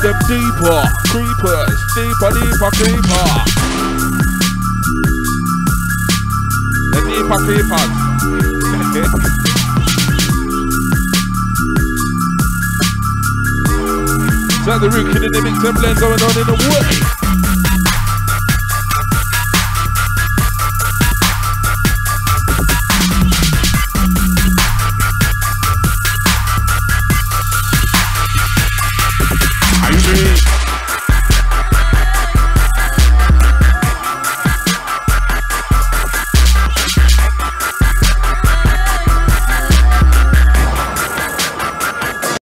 deeper, creepers, deeper, deeper, creeper. The deeper creepers. so the Rude Kid in the mix and blend going on in the Music